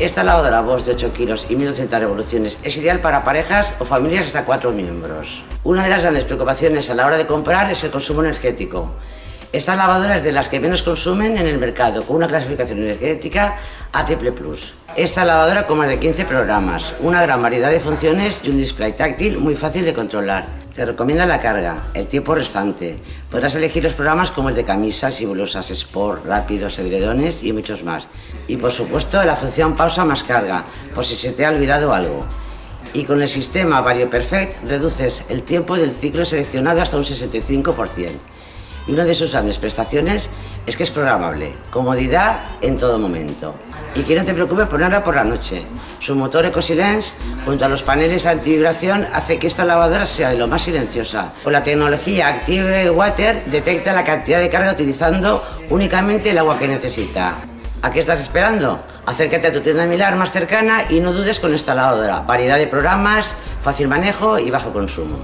Esta lavadora Bosch de 8 kilos y 1200 revoluciones es ideal para parejas o familias hasta 4 miembros. Una de las grandes preocupaciones a la hora de comprar es el consumo energético. Esta lavadora es de las que menos consumen en el mercado, con una clasificación energética A Plus. Esta lavadora con más de 15 programas, una gran variedad de funciones y un display táctil muy fácil de controlar. Te recomienda la carga, el tiempo restante. Podrás elegir los programas como el de camisas y blusas, sport, rápidos, edredones y muchos más. Y por supuesto la función pausa más carga, por si se te ha olvidado algo. Y con el sistema Vario Perfect reduces el tiempo del ciclo seleccionado hasta un 65% y una de sus grandes prestaciones es que es programable, comodidad en todo momento. Y que no te preocupes ponerla por la noche. Su motor EcoSilence, junto a los paneles antivibración, hace que esta lavadora sea de lo más silenciosa. Con la tecnología Active Water detecta la cantidad de carga utilizando únicamente el agua que necesita. ¿A qué estás esperando? Acércate a tu tienda Milar más cercana y no dudes con esta lavadora. Variedad de programas, fácil manejo y bajo consumo.